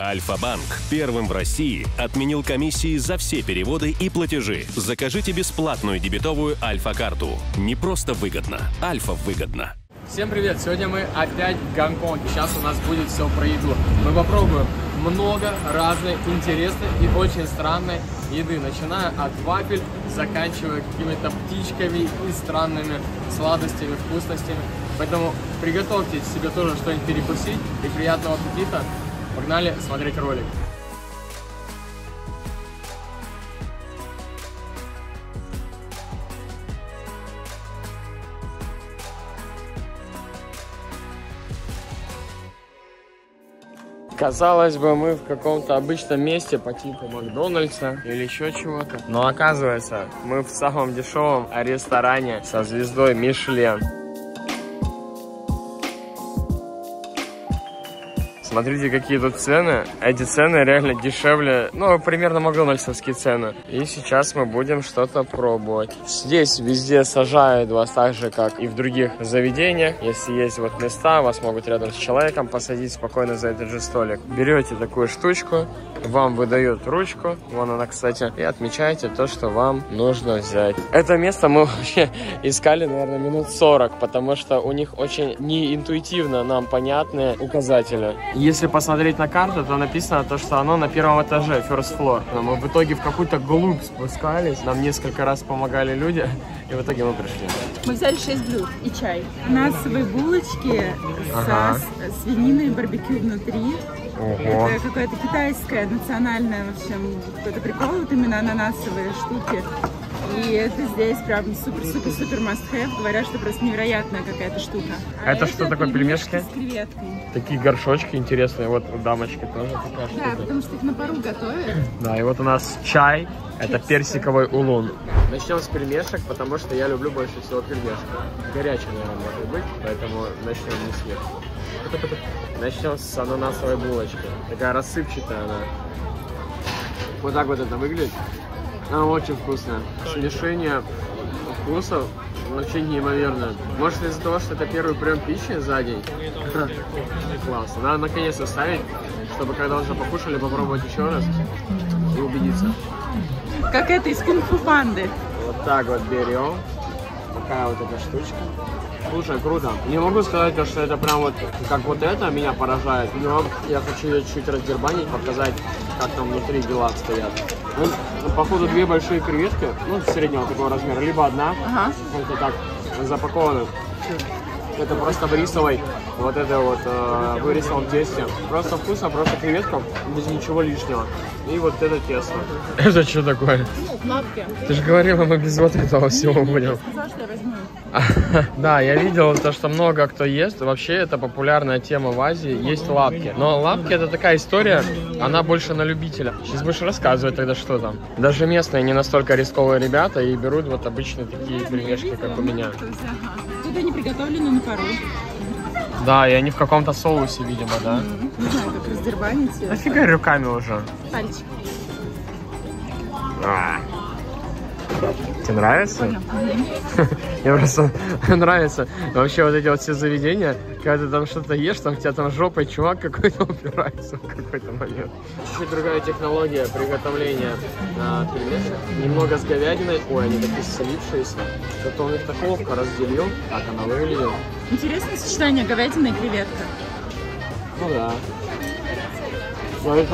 Альфа-банк первым в России отменил комиссии за все переводы и платежи. Закажите бесплатную дебетовую Альфа-карту. Не просто выгодно, Альфа выгодно. Всем привет! Сегодня мы опять в Гонконге. Сейчас у нас будет все про еду. Мы попробуем много разной интересной и очень странной еды, начиная от вафель, заканчивая какими-то птичками и странными сладостями, вкусностями. Поэтому приготовьте себе тоже что-нибудь перекусить и приятного аппетита. Погнали смотреть ролик. Казалось бы, мы в каком-то обычном месте по типу Макдональдса или еще чего-то. Но оказывается, мы в самом дешевом ресторане со звездой Мишлен. Смотрите, какие тут цены. Эти цены реально дешевле, ну, примерно макдональдсовские цены. И сейчас мы будем что-то пробовать. Здесь везде сажают вас так же, как и в других заведениях. Если есть вот места, вас могут рядом с человеком посадить спокойно за этот же столик. Берете такую штучку, вам выдают ручку, вон она, кстати, и отмечаете то, что вам нужно взять. Это место мы вообще искали, наверное, минут 40, потому что у них очень неинтуитивно нам понятные указатели. Если посмотреть на карту, то написано то, что оно на первом этаже, first floor. Но мы в итоге в какую-то глубь спускались, нам несколько раз помогали люди, и в итоге мы пришли. Мы взяли 6 блюд и чай. Ананасовые булочки Ага. со свининой барбекю внутри. Ого. Это какая-то китайская национальная, в общем, какой-то прикол, вот именно ананасовые штуки. И это здесь прям супер-супер-супер must have. Говорят, что просто невероятная какая-то штука. А Это что такое, пельмешки? с креветкой. Такие горшочки интересные, вот у дамочки тоже такая Да, штука. потому что их на пару готовят. Да, и вот у нас чай, это персиковый улун. Начнем с пельмешек, потому что я люблю больше всего пельмешки. Горячая, наверное, может быть, поэтому начнем не сверху. Начнем с ананасовой булочки. Такая рассыпчатая она. Вот так вот это выглядит. Она очень вкусная. Смешение вкусов вообще неимоверное. Может из-за того, что это первый прием пищи за день? Классно. Надо наконец-то ставить, чтобы когда уже покушали, попробовать еще раз и убедиться. Как это из кунг-фу панды. Вот так вот берем. Такая вот эта штучка. Слушай, круто. Не могу сказать, то, что это прям вот как вот это меня поражает, но я хочу ее чуть раздербанить, показать, как там внутри дела стоят. Ну, походу, две большие креветки, ну, среднего такого размера, либо одна, Ага. вот так запакованы. Это просто в рисовой, вот это вот э, в рисовом тесте. Просто вкусно, просто креветка, без ничего лишнего. И вот это тесто. Это что такое? Лапки. Ты же говорила, мы без вот этого всего будем. Да, я видел то, что много кто ест. Вообще это популярная тема в Азии. Есть лапки. Но лапки это такая история, она больше на любителя. Сейчас будешь рассказывать тогда, что там. Даже местные не настолько рисковые ребята и берут вот обычные такие пельмешки, как у меня. Тут они приготовлены на пару. Да, и они в каком-то соусе, видимо, да? Не знаю, как раздербанить. Нафига руками уже? Пальчик. А. Тебе нравится? Мне просто нравится вообще вот эти вот все заведения, когда ты там что-то ешь, там у тебя там жопой чувак какой-то упирается в какой-то момент. Чуть-чуть другая технология приготовления а, пельмешек. Немного с говядиной. Ой, они такие слившиеся. Зато у них так ловко разделил. Так она выглядит. Интересное сочетание говядины и креветка. Ну да. Смотри.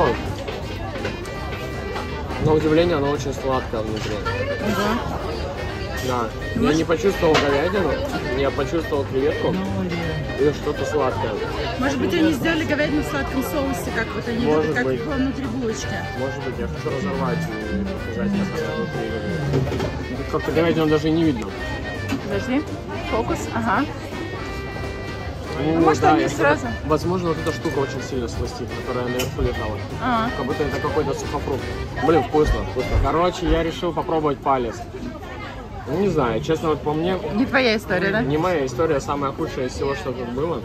На удивление, она очень сладкая внутри. Ага. Да. Я не почувствовал говядину, я почувствовал креветку и что-то сладкое. Может быть, они сделали говядину в сладком соусе, как вот они Может как быть. внутри булочки. Может быть, я хочу разорвать и показать, как она внутри выглядит. Как-то говядину даже и не видно. Подожди. Фокус. Ага. Ну, может, да, они сразу? что-то- Возможно, вот эта штука очень сильно сластит, которая наверху лежала. А. Как будто это какой-то сухофрукт. Блин, вкусно, вкусно. Короче, я решил попробовать палец. Ну, не знаю, честно, вот по мне, Не твоя история, да? Не моя история, самая худшая из всего, что тут было.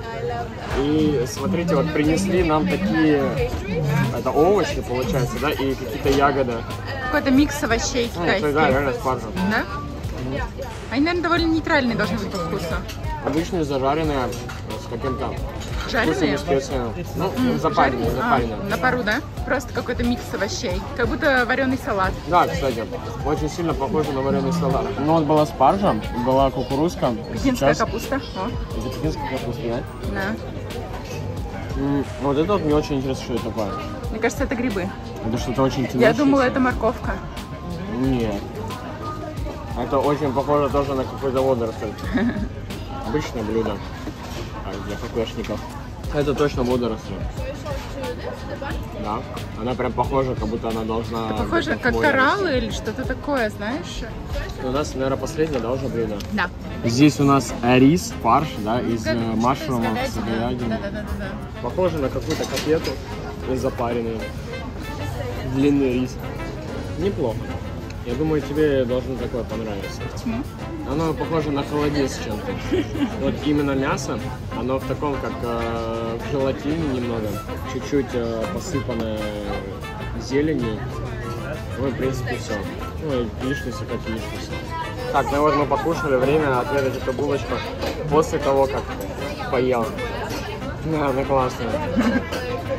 И смотрите, вот принесли нам такие, это овощи, получается, да, и какие-то ягоды. Какой-то микс овощей Ну, это, да, китайских. реально спаржа. Да? Они, наверное, довольно нейтральные должны быть по вкусу. Обычные зажаренные каким-то Жареные? Ну, запаренные, Жареные? запаренные. А, на пару, да? Просто какой-то микс овощей. Как будто вареный салат. Да, кстати, очень сильно похоже на вареный салат. Ну, вот была спаржа, была кукурузка. Пекинская Сейчас- капуста. О, Это пекинская капуста, да? да. Вот это вот мне очень интересно, что это такое. Мне кажется, это грибы. Это что-то очень Я тянущееся. думала, это морковка. Нет. Это очень похоже тоже на какой-то водоросль. Обычное блюдо. Для кафешников. Это точно водоросли. Да. Она прям похожа, как будто она должна... Похоже, быть в как море кораллы или что-то такое, знаешь? У нас, наверное, последнее, да, уже блюдо? Да. Здесь у нас рис, фарш, да, из э, машрумов, с Да, говядиной. да, да, да, да. Похоже на какую-то котлету и запаренный. Длинный рис. Неплохо. Я думаю, тебе должно такое понравиться. Почему? Оно похоже на холодец чем-то. Вот именно мясо, оно в таком, как э, в желатине немного, чуть-чуть э, посыпанное зеленью. Ну, в принципе, все. Ну, и яичница как яичница. Так, ну вот мы покушали, время отведать эту булочку после того, как поел. Да, она классная.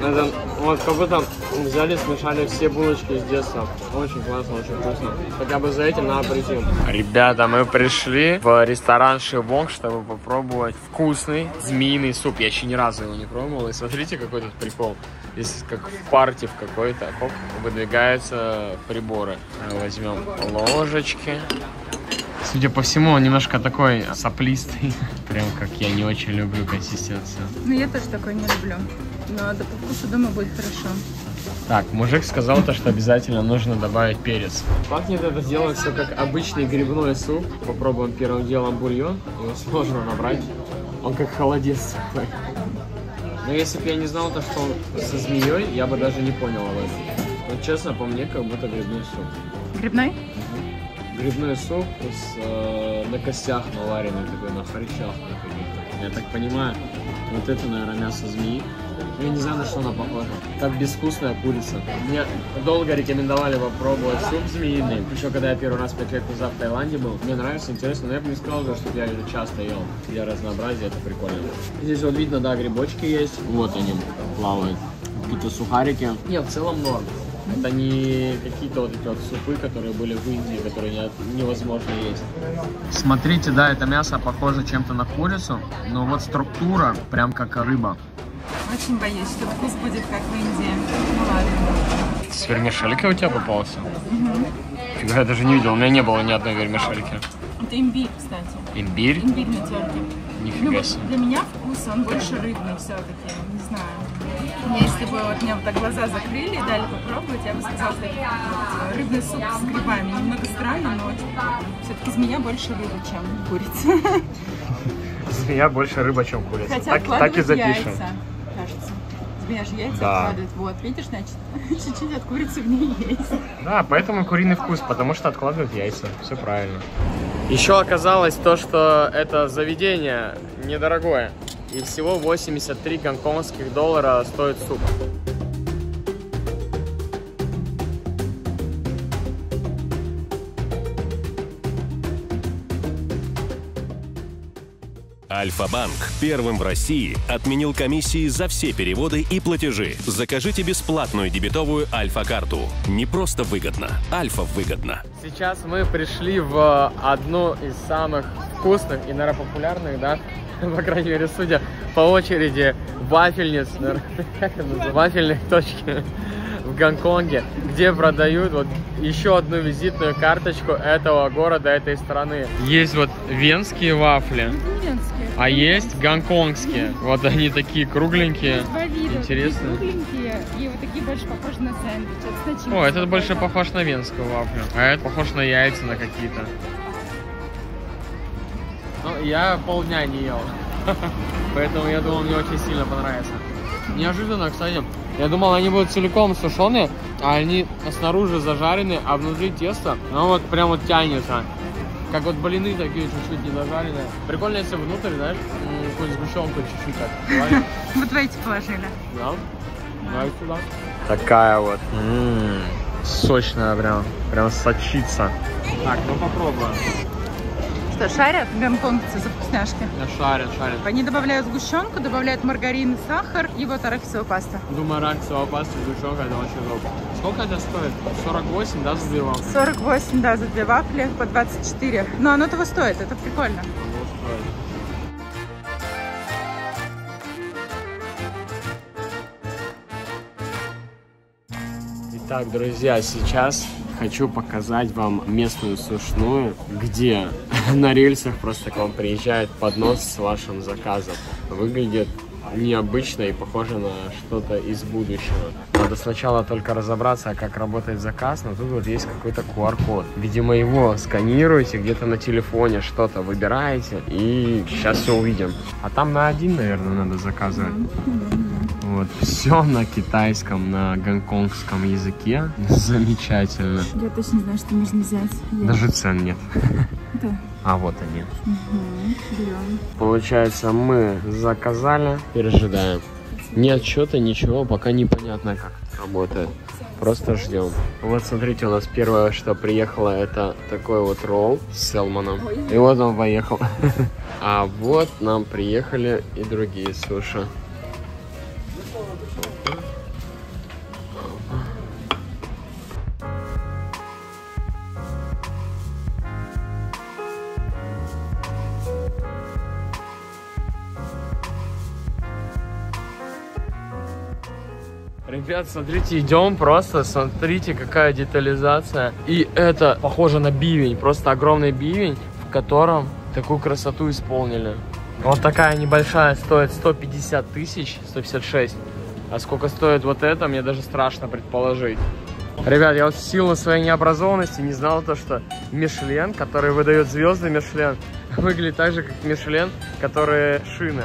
Это, вот как будто взяли, смешали все булочки из детства. Очень классно, очень вкусно. Хотя бы за этим надо прийти. Ребята, мы пришли в ресторан Шибонг, чтобы попробовать вкусный змеиный суп. Я еще ни разу его не пробовал. И смотрите, какой тут прикол. Здесь как в парте в какой-то. Хоп, выдвигаются приборы. Возьмем ложечки. Судя по всему, он немножко такой соплистый. Прям как я не очень люблю консистенцию. Ну, я тоже такой не люблю. Но да по вкусу, думаю, будет хорошо. Так, мужик сказал то, что обязательно нужно добавить перец. Пахнет это дело все как обычный грибной суп. Попробуем первым делом бульон. Его сложно набрать. Он как холодец такой. Но если бы я не знал то, что он со змеей, я бы даже не понял об этом. Но честно, по мне, как будто грибной суп. Грибной? Грибной суп с, э, на костях наваренный, такой на харчах на каких-то. Я так понимаю, вот это, наверное, мясо змеи. Я не знаю, на что она похожа. Как безвкусная курица. Мне долго рекомендовали попробовать суп змеиный. Еще когда я первый раз пять лет назад в Таиланде был. Мне нравится, интересно, но я бы не сказал, что я это часто ел. Для разнообразия это прикольно. Здесь вот видно, да, грибочки есть. Вот они плавают. Какие-то сухарики. Нет, в целом норм. Это не какие-то вот эти вот супы, которые были в Индии, которые не- невозможно есть. Смотрите, да, это мясо похоже чем-то на курицу, но вот структура прям как рыба. Очень боюсь, что вкус будет как в Индии. Ну ладно. С вермишелькой у тебя попался? Фига, я даже не видел, у меня не было ни одной вермишельки. Это имбирь, кстати. Имбирь? Имбирь на терке. Ну, Нифига вот себе. для меня вкус, он больше рыбный все-таки, не знаю. Если бы вот мне вот так глаза закрыли и дали попробовать, я бы сказала, что это рыбный суп с грибами. Немного странно, но все-таки змея больше рыба, чем курица. Змея больше рыба, чем курица. Хотя так, так и запишем. яйца, кажется. Змея же яйца Да. откладывает. Вот, видишь, значит, чуть-чуть от курицы в ней есть. Да, поэтому куриный вкус, потому что откладывают яйца. Все правильно. Еще оказалось то, что это заведение недорогое. И всего 83 гонконгских доллара стоит суп. Альфа-банк первым в России отменил комиссии за все переводы и платежи. Закажите бесплатную дебетовую Альфа-карту. Не просто выгодно, Альфа выгодно. Сейчас мы пришли в одну из самых вкусных и, наверное, популярных, да, по крайней мере, судя по очереди, вафельниц, вафельных точки в Гонконге, где продают вот еще одну визитную карточку этого города, этой страны. Есть вот венские вафли, Венские. а есть гонконгские. Вот они такие кругленькие. Интересно. Кругленькие, и вот такие больше похожи на. Это. О, этот больше похож на венскую вафлю, а этот похож на яйца на какие-то. Ну, я полдня не ел, поэтому я думал, мне очень сильно понравится. Неожиданно, кстати, я думал, они будут целиком сушеные, а они снаружи зажарены, а внутри тесто, оно вот прям вот тянется. Как вот блины такие чуть-чуть недожаренные. Прикольно, если внутрь, знаешь, какую-нибудь сгущенку чуть-чуть так. Вот в эти положили. Да? Давай сюда. Такая вот. Сочная прям. Прям сочится. Так, ну попробуем. Что, шарят гонконгцы за вкусняшки? Да шарят, шарят. Они добавляют сгущенку, добавляют маргарин и сахар и вот арахисовую пасту. Думаю, раксовая паста, сгущенка, это очень удобно. Сколько это стоит? 48, да, за две вафли? 48, да, за две вафли по 24. Но оно того стоит, это прикольно. Оно стоит. Итак, друзья, сейчас хочу показать вам местную сушную, где на рельсах просто к вам приезжает поднос с вашим заказом. Выглядит необычно и похоже на что-то из будущего. Надо сначала только разобраться, как работает заказ, но тут вот есть какой-то QR-код. Видимо, его сканируете где-то на телефоне, что-то выбираете, и сейчас все увидим. А там на один, наверное, надо заказывать. Вот, все на китайском, на гонконгском языке. Замечательно. Я точно знаю, что нужно взять. Даже цен нет. Да. А вот они. берем. Получается, мы заказали, пережидаем. Ни отчета, ничего, пока непонятно, как это работает. Просто ждем. Вот смотрите, у нас первое, что приехало, это такой вот ролл с селмоном. И вот он поехал. А вот нам приехали и другие суши. Ребят, смотрите, идем просто, смотрите, какая детализация. И это похоже на бивень, просто огромный бивень, в котором такую красоту исполнили. Вот такая небольшая стоит 150 тысяч, 156. А сколько стоит вот это, мне даже страшно предположить. Ребят, я вот в силу своей необразованности не знал то, что Мишлен, который выдает звезды Мишлен, выглядит так же, как Мишлен, которые шины.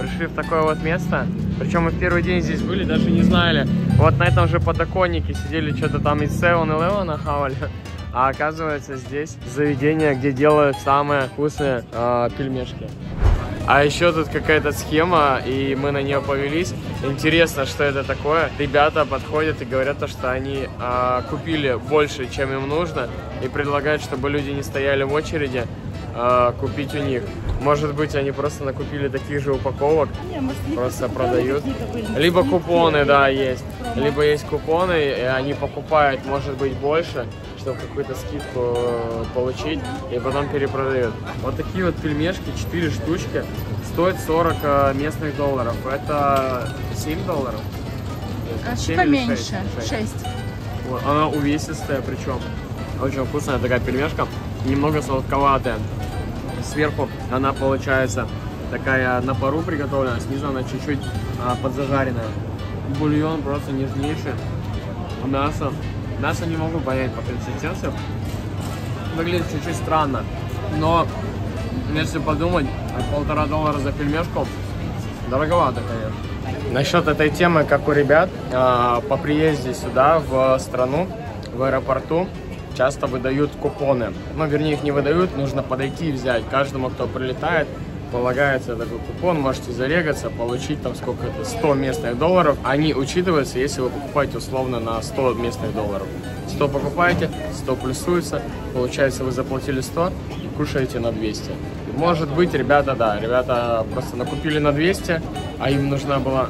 Пришли в такое вот место. Причем мы в первый день здесь были, даже не знали. Вот на этом же подоконнике сидели, что-то там из 7-Eleven хавали. А оказывается, здесь заведение, где делают самые вкусные э, пельмешки. А еще тут какая-то схема, и мы на нее повелись. Интересно, что это такое. Ребята подходят и говорят, то, что они а, купили больше, чем им нужно, и предлагают, чтобы люди не стояли в очереди, а, купить у них. Может быть, они просто накупили таких же упаковок, просто продают. Либо купоны, да, есть. Либо есть купоны, и они покупают, может быть, больше, чтобы какую-то скидку э, получить, и потом перепродают. Вот такие вот пельмешки, 4 штучки, стоят 40 э, местных долларов. Это 7 долларов? А чуть поменьше, шесть? Шесть. 6. Вот, Она увесистая причем. Очень вкусная такая пельмешка. Немного сладковатая. Сверху она получается такая на пару приготовленная, снизу она чуть-чуть а, подзажаренная. Бульон просто нежнейший. Мясо. Мясо не могу понять по консистенции. Выглядит чуть-чуть странно. Но если подумать, полтора доллара за пельмешку дороговато, конечно. Насчет этой темы, как у ребят, а, по приезде сюда, в страну, в аэропорту, часто выдают купоны. Ну, вернее, их не выдают, нужно подойти и взять. Каждому, кто прилетает, полагается такой купон, можете зарегаться, получить там сколько это, 100 местных долларов. Они учитываются, если вы покупаете условно на 100 местных долларов. 100 покупаете, 100 плюсуется, получается вы заплатили 100 и кушаете на 200. Может быть, ребята, да, ребята просто накупили на 200, а им нужна была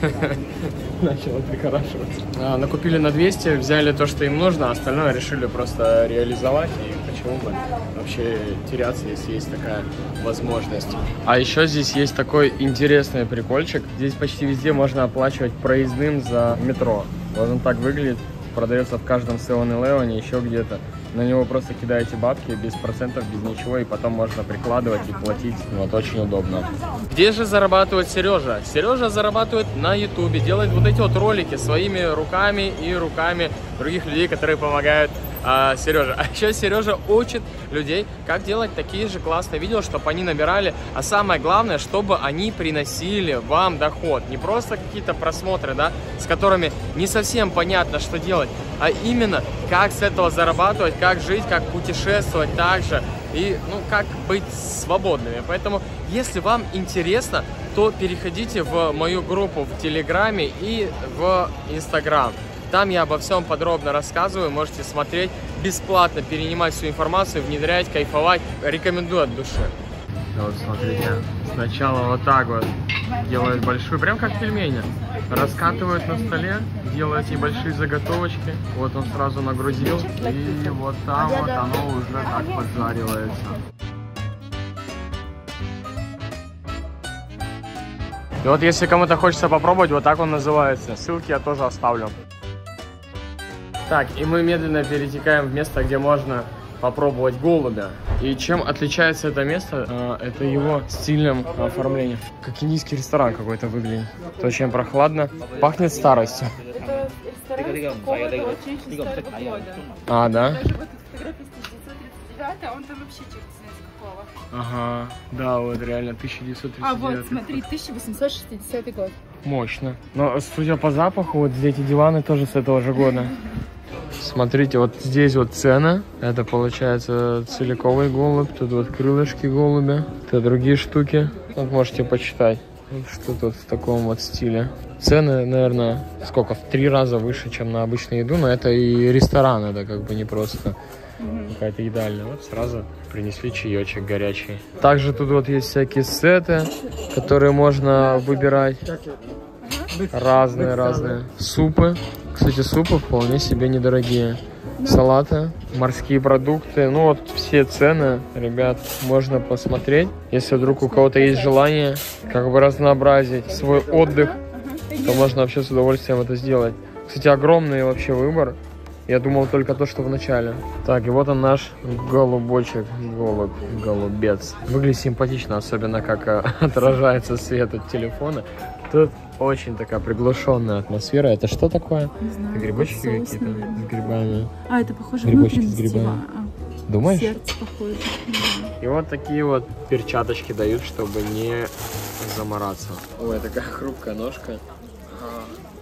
начала прихорашиваться. А, накупили на 200, взяли то, что им нужно, а остальное решили просто реализовать. И почему бы вообще теряться, если есть такая возможность. А еще здесь есть такой интересный прикольчик. Здесь почти везде можно оплачивать проездным за метро. Вот он так выглядит. Продается в каждом 7-Eleven, еще где-то. На него просто кидаете бабки без процентов, без ничего, и потом можно прикладывать и платить. Вот очень удобно. Где же зарабатывает Сережа? Сережа зарабатывает на Ютубе, делает вот эти вот ролики своими руками и руками других людей, которые помогают а, Сереже. А еще Сережа учит людей, как делать такие же классные видео, чтобы они набирали, а самое главное, чтобы они приносили вам доход. Не просто какие-то просмотры, да, с которыми не совсем понятно, что делать, а именно, как с этого зарабатывать, как жить, как путешествовать также и, ну, как быть свободными. Поэтому, если вам интересно, то переходите в мою группу в Телеграме и в Инстаграм. Там я обо всем подробно рассказываю, можете смотреть бесплатно, перенимать всю информацию, внедрять, кайфовать. Рекомендую от души. Вот смотрите, сначала вот так вот делают большую, прям как пельмени. Раскатывают на столе, делают небольшие заготовочки. Вот он сразу нагрузил. И вот там вот оно уже так поджаривается. И вот если кому-то хочется попробовать, вот так он называется. Ссылки я тоже оставлю. Так, и мы медленно перетекаем в место, где можно попробовать голубя. И чем отличается это место? А, Это его стильным оформлением. Как индийский ресторан какой-то выглядит. Это очень прохладно. Пахнет старостью. Это ресторан какого-то очень старого года. А, да? Даже вот эта фотография с 1939, а он там вообще черт знает с какого. Ага, да, вот реально 1939. А вот, смотри, 1860 год. Мощно. Но судя по запаху, вот эти диваны тоже с этого же года. Смотрите, вот здесь вот цена. Это получается целиковый голубь. Тут вот крылышки голубя. Это другие штуки. Вот можете почитать. Вот Что тут в таком вот стиле. Цены, наверное, сколько? В три раза выше, чем на обычную еду. Но это и ресторан, это как бы не просто какая-то едальная. Вот сразу принесли чаечек горячий. Также тут вот есть всякие сеты, которые можно выбирать. Разные, разные. Супы. Кстати, супы вполне себе недорогие. Салаты, морские продукты. Ну вот все цены, ребят, можно посмотреть. Если вдруг у кого-то есть желание как бы разнообразить свой отдых, то можно вообще с удовольствием это сделать. Кстати, огромный вообще выбор. Я думал только то, что в начале. Так, и вот он наш голубочек, голубь, голубец. Выглядит симпатично, особенно как э, отражается свет от телефона. Тут очень такая приглушенная атмосфера. Это что такое? Не знаю. Это грибочки какие-то с грибами. А, это похоже Грибочки с грибами. а, Думаешь? Сердце похоже. И вот такие вот перчаточки дают, чтобы не замораться. Ой, такая хрупкая ножка.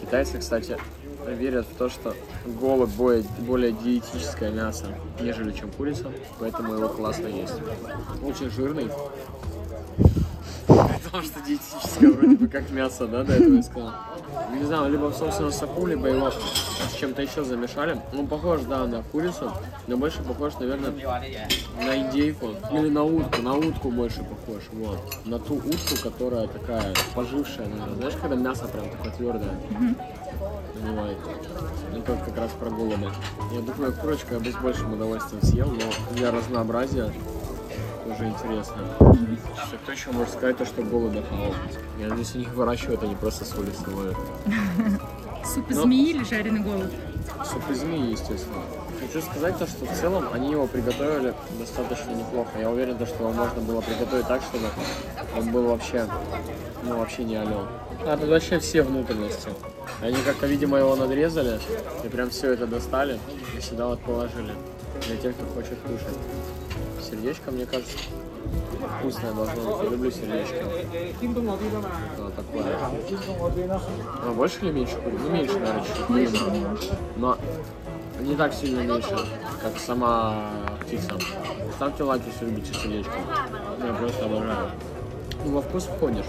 Китайцы, кстати, верят в то, что голубь более, более диетическое мясо, нежели чем курица, поэтому его классно есть. Очень жирный. Потому что диетическое вроде бы как мясо, да, до этого я сказал. Не знаю, либо в собственном соку, либо его с чем-то еще замешали. Он похож, да, на курицу, но больше похож, наверное, на индейку. Или на утку, на утку больше похож, вот. На ту утку, которая такая пожившая, наверное. Знаешь, когда мясо прям такое твердое? Понимаете? Ну, тут как раз про голубя. Я думаю, курочку я бы с большим удовольствием съел, но для разнообразия тоже интересно. Слушай, кто еще может сказать то, что голубя хавал? Я надеюсь, у них выращивают, они просто с улицы ловят. Суп Ну. змеи или жареный голубь? Суп из змеи, естественно. Хочу сказать то, что в целом они его приготовили достаточно неплохо. Я уверен, то, что его можно было приготовить так, чтобы он был вообще, ну, вообще не алё. А тут вообще все внутренности. Они как-то, видимо, его надрезали и прям все это достали и сюда вот положили. Для тех, кто хочет кушать. Сердечко, мне кажется, вкусное должно быть. Я люблю сердечко. Вот такое. А больше или меньше курицы? Ну, меньше, наверное, чуть-чуть. Но не так сильно меньше, как сама птица. Ставьте лайк, если любите сердечко. Я просто обожаю. Ну, во вкус входишь.